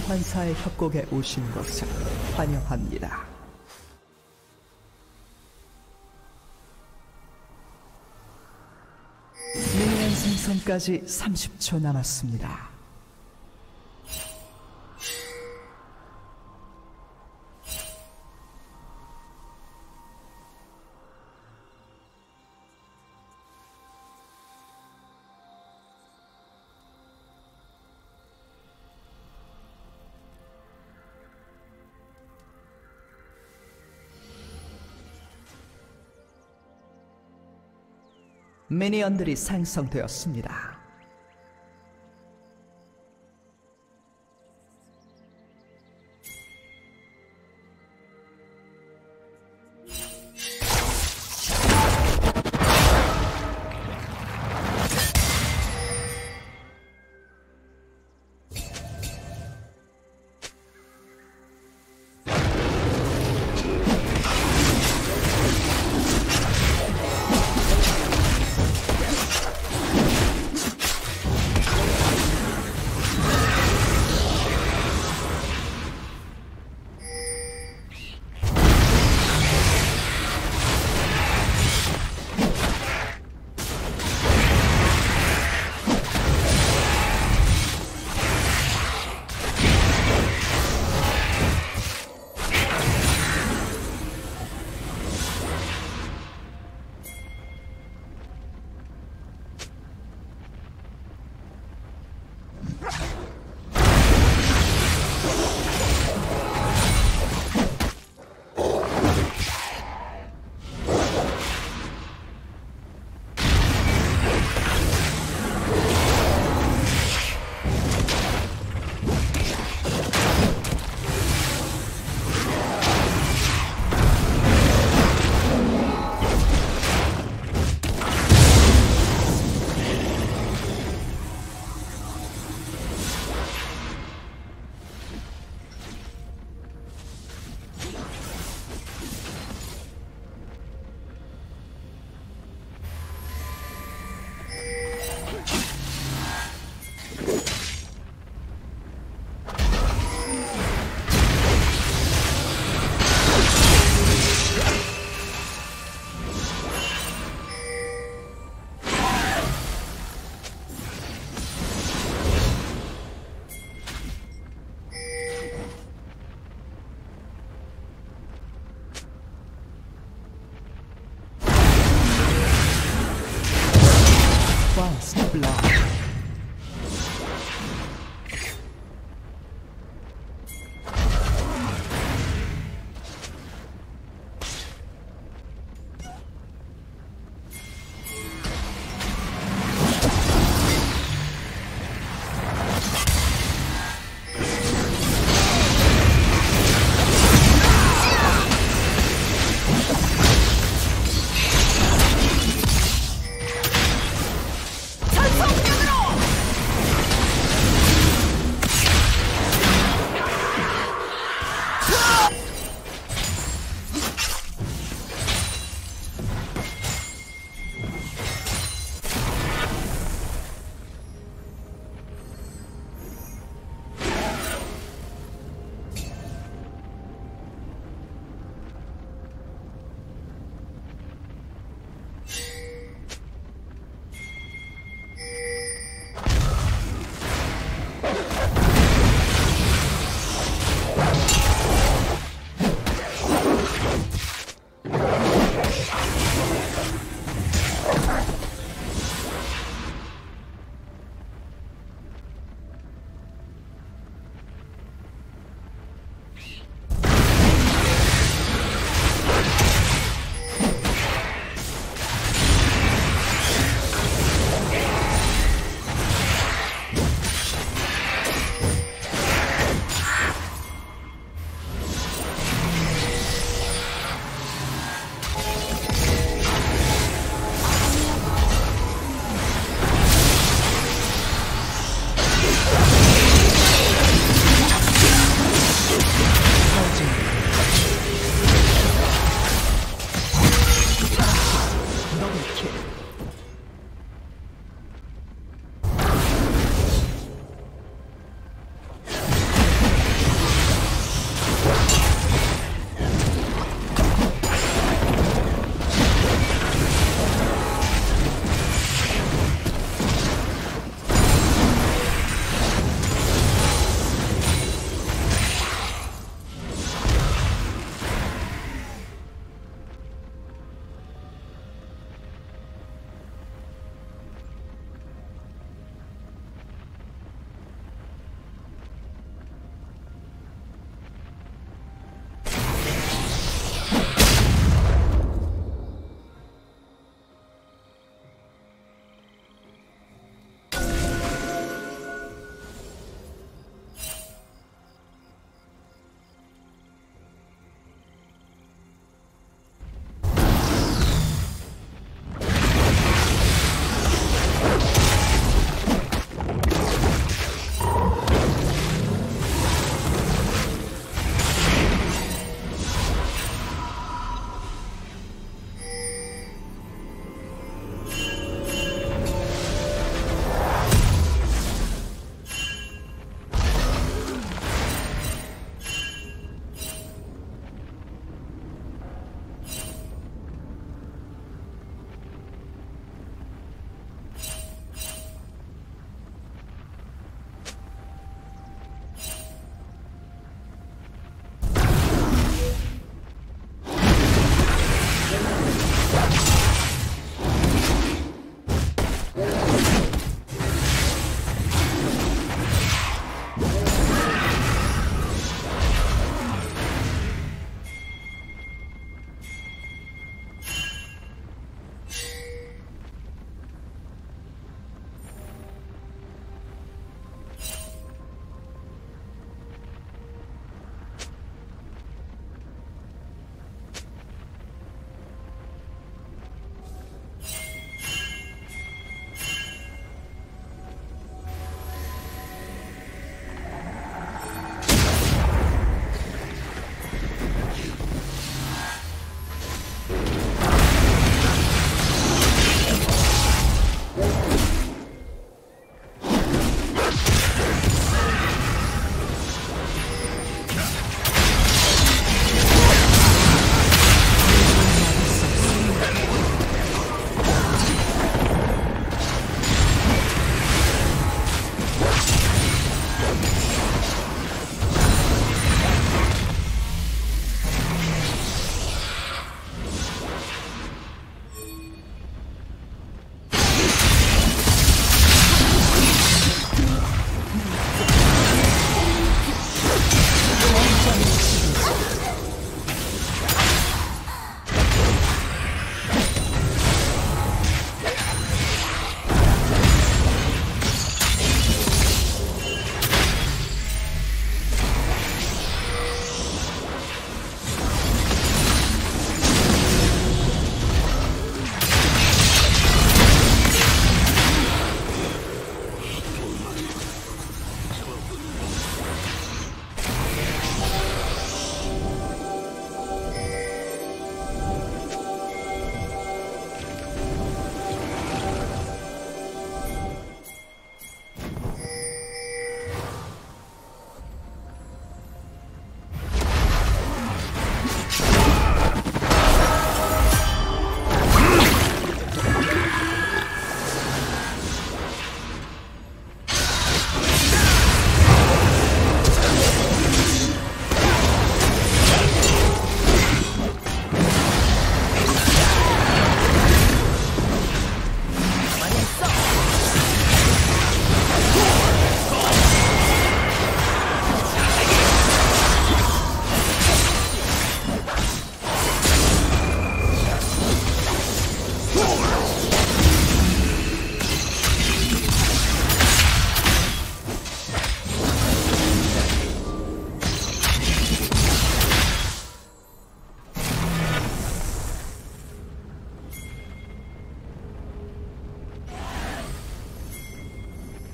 소환사의 협곡에 오신 것을 환영합니다. 생성까지 30초 남았습니다. 미니언들이 생성되었습니다.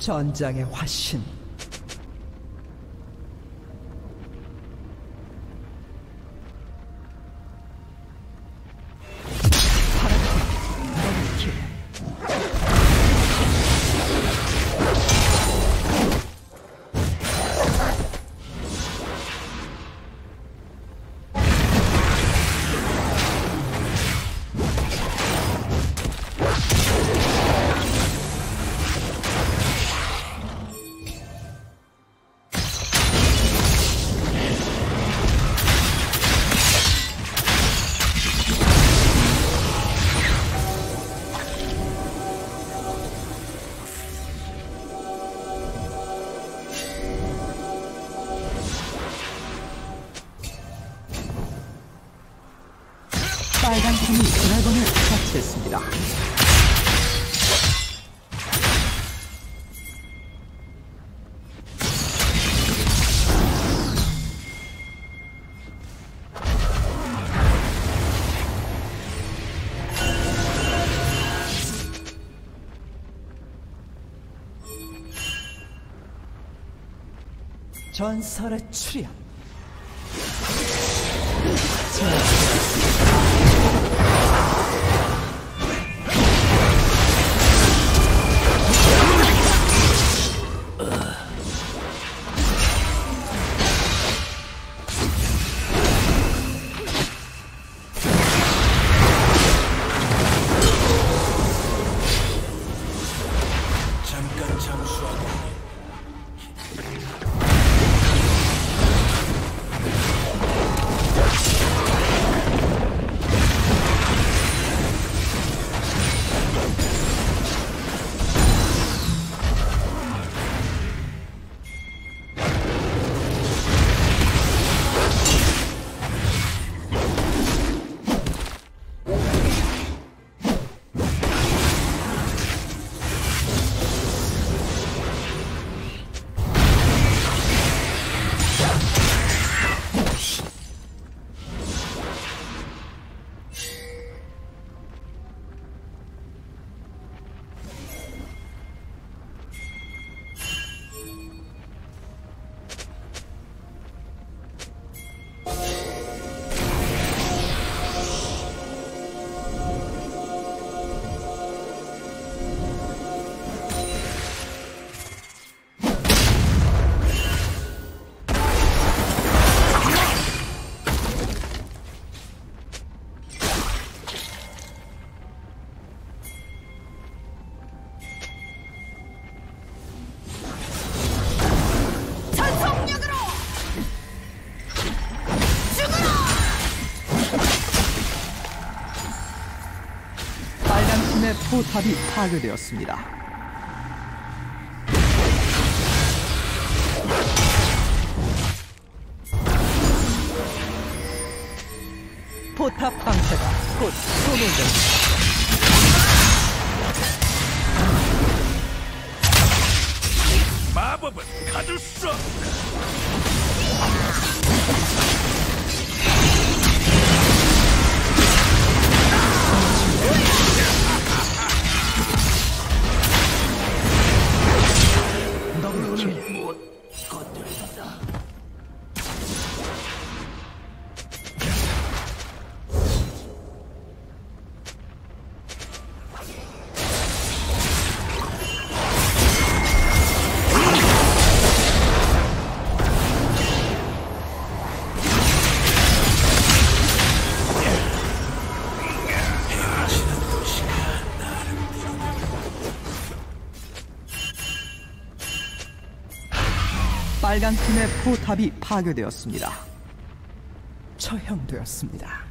전장의 화신 처치했습니다. 전설의 출현 포탑이 파괴되었습니다. 포탑 방패가 곧 소멸됩니다. 마법은 가둘 수 없다. what? 빨간 팀의 포탑이 파괴되었습니다. 처형되었습니다.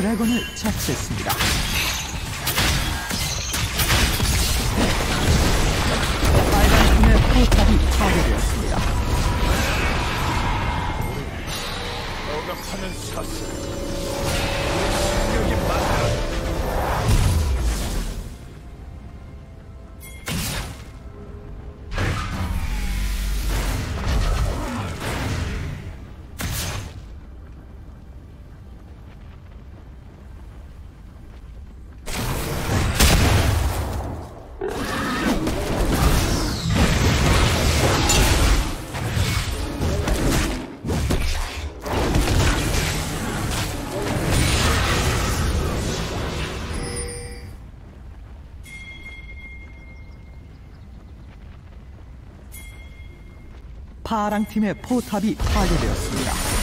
드래곤을 처치했습니다. 빨간 팀의 포탑이 파괴되었습니다. 너가 파는 사슬. 파랑 팀의 포탑이 파괴되었습니다.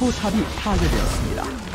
포탑이 파괴되었습니다.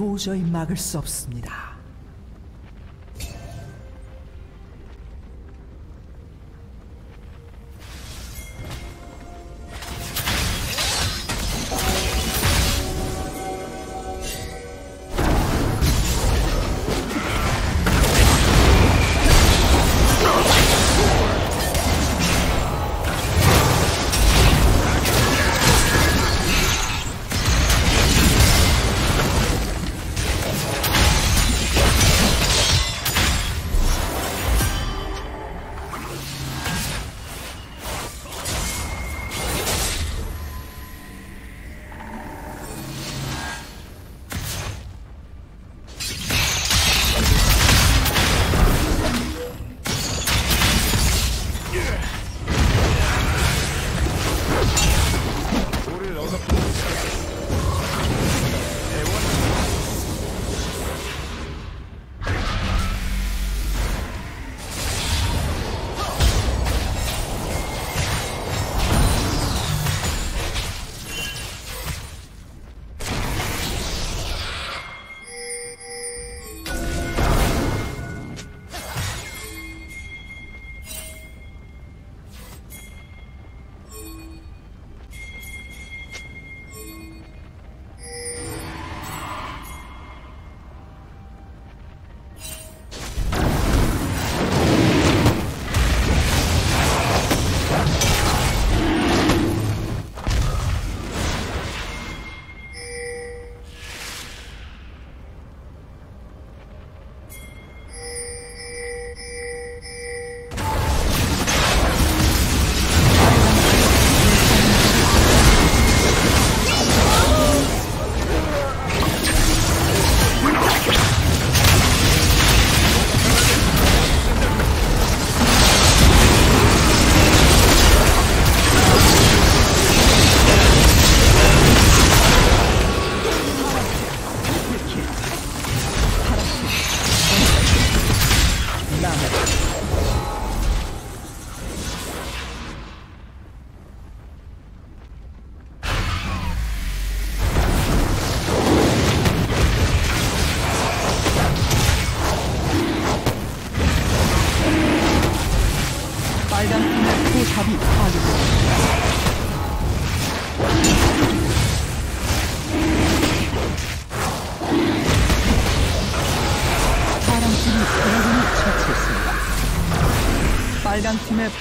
도저히 막을 수 없습니다.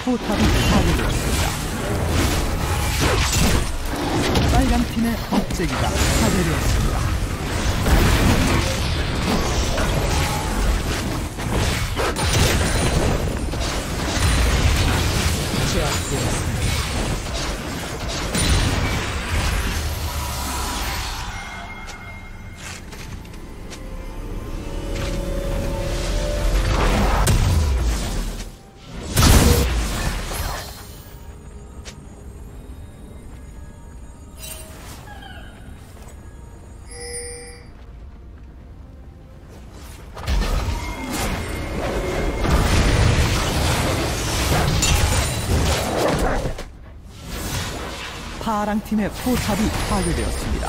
不疼 사랑팀의 포탑이 파괴되었습니다.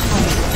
Oh.